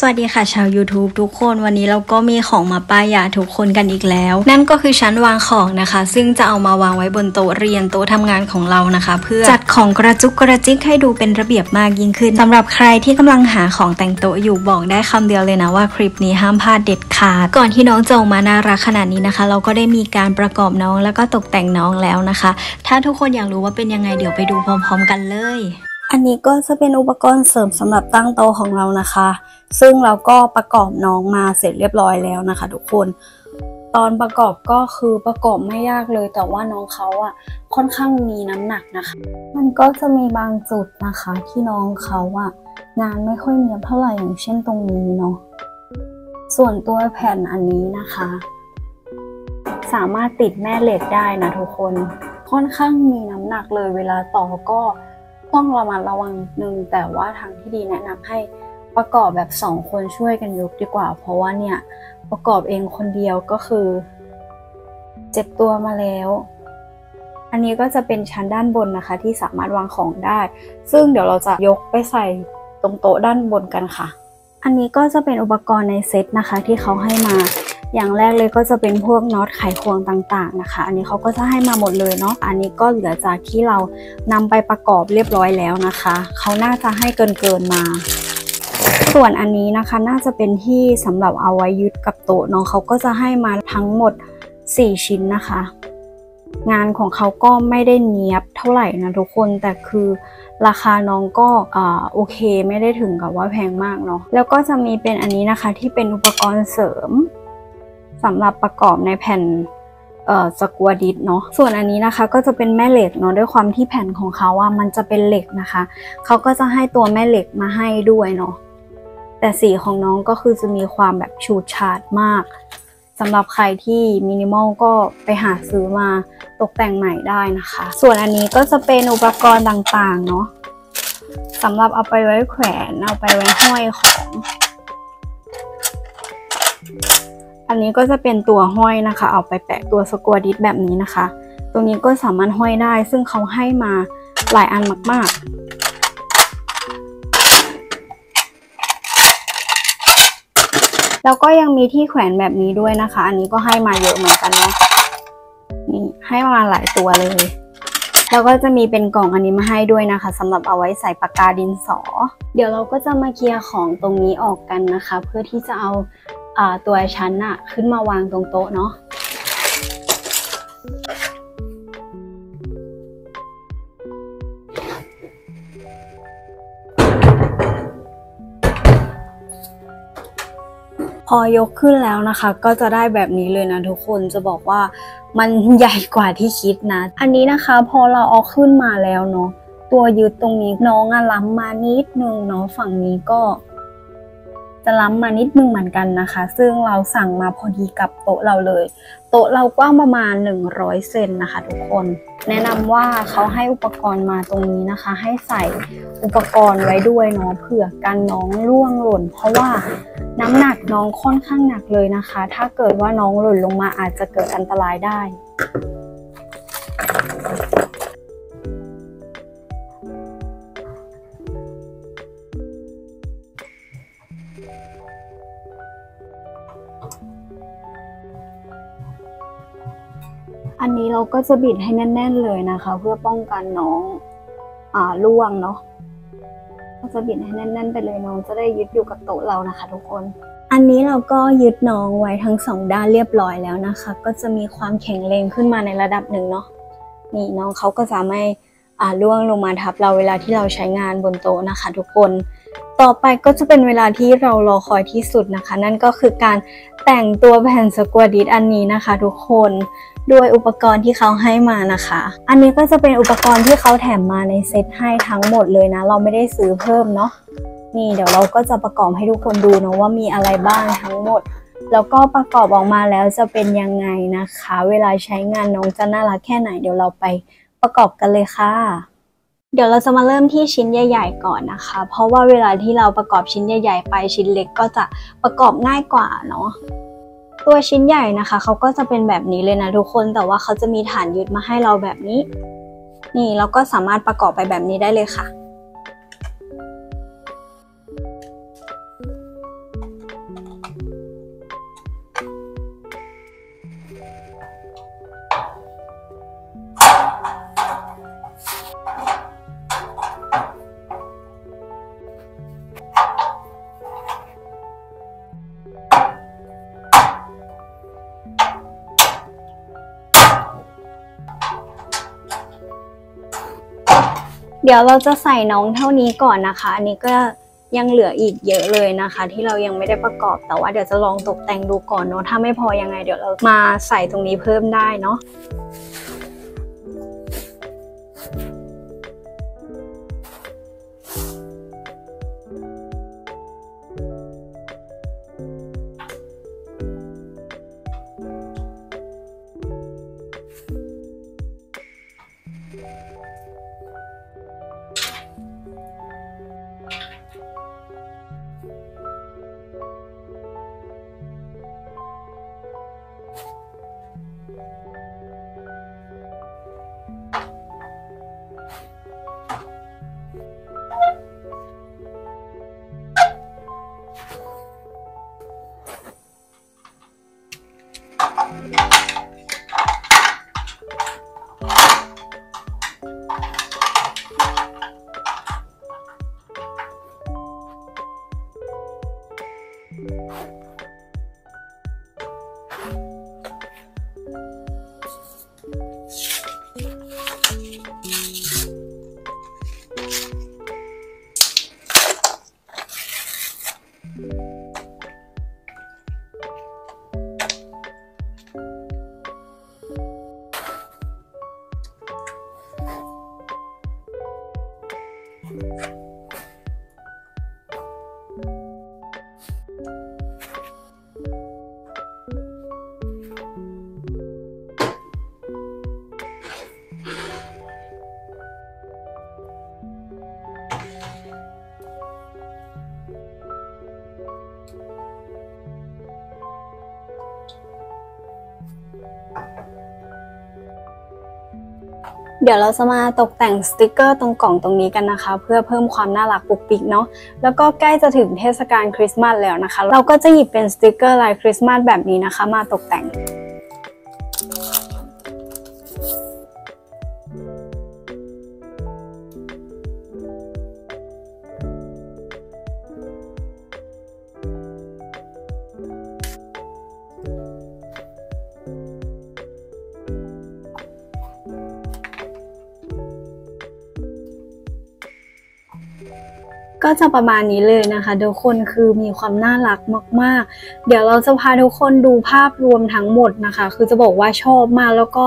สวัสดีค่ะชาว YouTube ทุกคนวันนี้เราก็มีของมาป้ายยาทุกคนกันอีกแล้ว นั่นก็คือชั้นวางของนะคะ ซึ่งจะเอามาวางไว้บนโต๊ะเรียนโต๊ะทำงานของเรานะคะ เพื่อจัดของกระจุกกระจิกให้ดูเป็นระเบียบมากยิ่งขึ้นสำหรับใครที่กำลังหาของแต่งโต๊ะอยู่บอกได้คำเดียวเลยนะว่าคลิปนี้ห้ามพลาดเด็ดขาดก่อนที่น้องจะออกมาน่ารักขนาดนี้นะคะ เราก็ได้มีการประกอบน้องแล้วก็ตกแต่งน้องแล้วนะคะ ถ้าทุกคนอยากรู้ว่าเป็นยังไงเดี๋ยวไปดูพร้อม ๆ กันเลย อันนี้ก็จะเป็นอุปกรณ์เสริมสำหรับตั้งโต๊ะของเรานะคะ ซึ่งเราก็ประกอบน้องมาเสร็จเรียบร้อยแล้วนะคะ ทุกคน ตอนประกอบก็คือประกอบไม่ยากเลย แต่ว่าน้องเขาอะค่อนข้างมีน้ำหนักนะคะ มันก็จะมีบางจุดนะคะ ที่น้องเขาอะงานไม่ค่อยเนียบเท่าไหร่อย่างเช่นตรงนี้เนาะ ส่วนตัวแผ่นอันนี้นะคะ สามารถติดแม่เหล็กได้นะทุกคน ค่อนข้างมีน้ำหนักเลยเวลาต่อก็ ต้องระมัดระวังนิดนึง แต่ว่าทางที่ดีแนะนำให้ประกอบแบบสองคนช่วยกันยกดีกว่า เพราะว่าเนี่ยประกอบเองคนเดียวก็คือ เจ็บตัวมาแล้ว อันนี้ก็จะเป็นชั้นด้านบนนะคะ ที่สามารถวางของได้ ซึ่งเดี๋ยวเราจะยกไปใส่ตรงโต๊ะด้านบนกันค่ะ อันนี้ก็จะเป็นอุปกรณ์ในเซตนะคะ ที่เขาให้มา อย่างแรกเลยก็จะเป็นพวกน็อตไขควงต่างๆนะคะ อันนี้เขาก็จะให้มาหมดเลยเนาะ อันนี้ก็เหลือจากที่เรานำไปประกอบเรียบร้อยแล้วนะคะ เขาน่าจะให้เกินเกินๆมา ส่วนอันนี้นะคะน่าจะเป็นที่สำหรับเอาไว้ยึดกับโต๊ะเนาะเขาก็จะให้มาทั้งหมด 4 ชิ้นนะคะ งานของเขาก็ไม่ได้เนียบเท่าไหร่นะทุกคนแต่คือราคาน้องก็อโอเคไม่ได้ถึงกับว่าแพงมากเนาะแล้วก็จะมีเป็นอันนี้นะคะที่เป็นอุปกรณ์เสริม สำหรับประกอบในแผ่นเอ่อสกัวดิสเนาะส่วนอันนี้นะคะก็จะเป็นแม่เหล็กเนาะด้วยความที่แผ่นของเขาอะมันจะเป็นเหล็กนะคะเขาก็จะให้ตัวแม่เหล็กมาให้ด้วยเนาะแต่สีของน้องก็คือจะมีความแบบฉูดฉาดมากสำหรับใครที่มินิมอลก็ไปหาซื้อมาตกแต่งใหม่ได้นะคะ ส่วนอันนี้ก็จะเป็นอุปกรณ์ต่างๆเนาะสำหรับเอาไปไว้แขวนเอาไปไว้ห้อยของ อันนี้ก็จะเป็นตัวห้อยนะคะ เอาไปแปะตัวสกัวดิสแบบนี้นะคะ ตรงนี้ก็สามารถห้อยได้ ซึ่งเขาให้มาหลายอันมาก ๆแล้วก็ยังมีที่แขวนแบบนี้ด้วยนะคะ อันนี้ก็ให้มาเยอะเหมือนกันเนาะ นี่ให้มาหลายตัวเลย แล้วก็จะมีเป็นกล่องอันนี้มาให้ด้วยนะคะสำหรับเอาไว้ใส่ปากกาดินสอ เดี๋ยวเราก็จะมาเคลียร์ของตรงนี้ออกกันนะคะ เพื่อที่จะเอา ตัวชั้นอะขึ้นมาวางตรงโต๊ะเนาะพอยกขึ้นแล้วนะคะ ก็จะได้แบบนี้เลยนะทุกคนจะบอกว่ามันใหญ่กว่าที่คิดนะ อันนี้นะคะพอเราเอาขึ้นมาแล้วเนาะตัวยึดตรงนี้น้องอะล้ำมานิดนึงเนาะฝั่งนี้ก็ จะล้ำมานิดนึงเหมือนกันนะคะ ซึ่งเราสั่งมาพอดีกับโต๊ะเราเลย โต๊ะเรากว้างประมาณ 100 เซนนะคะทุกคน แนะนำว่าเขาให้อุปกรณ์มาตรงนี้นะคะ ให้ใส่อุปกรณ์ไว้ด้วยเนาะเผื่อกันน้องร่วงหล่น เพราะว่าน้ำหนักน้องค่อนข้างหนักเลยนะคะ ถ้าเกิดว่าน้องหล่นลงมาอาจจะเกิดอันตรายได้ ก็จะบิดให้แน่น ๆ เลยนะคะ เพื่อป้องกันน้องอ่าล่วงเนาะก็จะบิดให้แน่น ๆ ไปเลยน้องจะได้ยึดอยู่กับโต๊ะเรานะคะ ทุกคน อันนี้เราก็ยึดน้องไว้ทั้งสองด้านเรียบร้อยแล้วนะคะ ก็จะมีความแข็งแรงขึ้นมาในระดับหนึ่งเนาะนี่น้องเขาก็จะไม่อ่าล่วงลงมาทับเราเวลาที่เราใช้งานบนโต๊ะนะคะ ทุกคน ต่อไปก็จะเป็นเวลาที่เรารอคอยที่สุดนะคะ นั่นก็คือการแต่งตัวแผ่นสกัวดิสอันนี้นะคะ ทุกคนด้วยอุปกรณ์ที่เขาให้มานะคะ อันนี้ก็จะเป็นอุปกรณ์ที่เขาแถมมาในเซตให้ทั้งหมดเลยนะ เราไม่ได้ซื้อเพิ่มเนาะนี่เดี๋ยวเราก็จะประกอบให้ทุกคนดูเนาะว่ามีอะไรบ้างทั้งหมด แล้วก็ประกอบออกมาแล้วจะเป็นยังไงนะคะ เวลาใช้งานน้องจะน่ารักแค่ไหนเดี๋ยวเราไปประกอบกันเลยค่ะ เดี๋ยวเราจะมาเริ่มที่ชิ้นใหญ่ ๆ ก่อนนะคะ เพราะว่าเวลาที่เราประกอบชิ้นใหญ่ ๆ ไปชิ้นเล็กก็จะประกอบง่ายกว่าเนาะตัวชิ้นใหญ่นะคะเขาก็จะเป็นแบบนี้เลยนะทุกคนแต่ว่าเขาจะมีฐานยึดมาให้เราแบบนี้ นี่เราก็สามารถประกอบไปแบบนี้ได้เลยค่ะ เดี๋ยวเราจะใส่น้องเท่านี้ก่อนนะคะ อันนี้ก็ยังเหลืออีกเยอะเลยนะคะ ที่เรายังไม่ได้ประกอบแต่ว่าเดี๋ยวจะลองตกแต่งดูก่อนเนาะถ้าไม่พอยังไงเดี๋ยวเรามาใส่ตรงนี้เพิ่มได้เนาะ เดี๋ยวเราจะมาตกแต่งสติกเกอร์ตรงกล่องตรงนี้กันนะคะ เพื่อเพิ่มความน่ารักปุ๊กปิ๊กเนาะแล้วก็ใกล้จะถึงเทศกาลคริสต์มาสแล้วนะคะ เราก็จะหยิบเป็นสติกเกอร์ลายคริสต์มาสแบบนี้นะคะ มาตกแต่ง ก็จะประมาณนี้เลยนะคะ ทุกคนคือมีความน่ารักมาก ๆ เดี๋ยวเราจะพาทุกคนดูภาพรวมทั้งหมดนะคะ คือจะบอกว่าชอบมากแล้วก็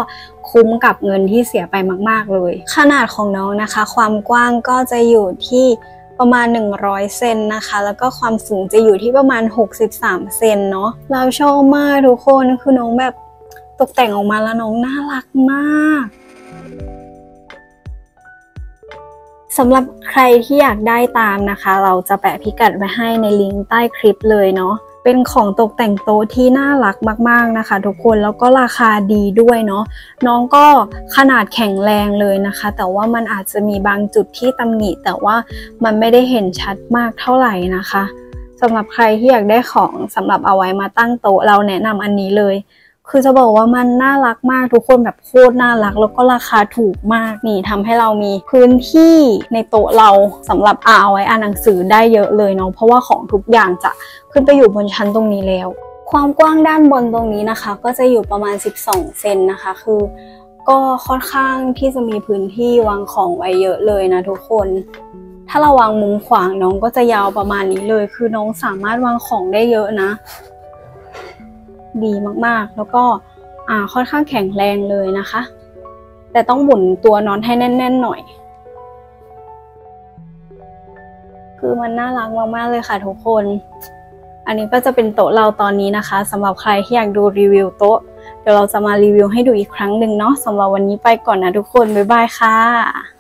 คุ้มกับเงินที่เสียไปมาก ๆ เลย ขนาดของน้องนะคะ ความกว้างก็จะอยู่ที่ประมาณ 100 เซนนะคะ แล้วก็ความสูงจะอยู่ที่ประมาณ 63 เซนเนาะ เราชอบมากทุกคน คือน้องแบบตกแต่งออกมาแล้วน้องน่ารักมาก สำหรับใครที่อยากได้ตามนะคะ เราจะแปะพิกัดไว้ให้ในลิงก์ใต้คลิปเลยเนาะเป็นของตกแต่งโต๊ะที่น่ารักมาก ๆนะคะ ทุกคนแล้วก็ราคาดีด้วยเนาะน้องก็ขนาดแข็งแรงเลยนะคะ แต่ว่ามันอาจจะมีบางจุดที่ตำหนิแต่ว่ามันไม่ได้เห็นชัดมากเท่าไหร่นะคะสำหรับใครที่อยากได้ของสำหรับเอาไว้มาตั้งโต๊ะเราแนะนำอันนี้เลย คือจะบอกว่ามันน่ารักมากทุกคนแบบโคตรน่ารัก แล้วก็ราคาถูกมากนี่ทำให้เรามีพื้นที่ในโต๊ะเราสำหรับเอาไว้อ่านหนังสือได้เยอะเลยเนาะเพราะว่าของทุกอย่างจะขึ้นไปอยู่บนชั้นตรงนี้แล้ว ความกว้างด้านบนตรงนี้นะคะ ก็จะอยู่ประมาณ 12 เซนนะคะ คือ ก็ค่อนข้างที่จะมีพื้นที่วางของไว้เยอะเลยนะทุกคนถ้าเราวางมุมขวางน้องก็จะยาวประมาณนี้เลย คือน้องสามารถวางของได้เยอะนะ ดีมากๆ แล้วก็ค่อนข้างแข็งแรงเลยนะคะ แต่ต้องหมุนตัวนอนให้แน่น ๆ หน่อย คือมันน่ารักมากๆเลยค่ะทุกคน อันนี้ก็จะเป็นโต๊ะเราตอนนี้นะคะสำหรับใครที่อยากดูรีวิวโต๊ะ เดี๋ยวเราจะมารีวิวให้ดูอีกครั้งหนึ่งเนาะสำหรับวันนี้ไปก่อนนะทุกคน บ๊ายบายค่ะ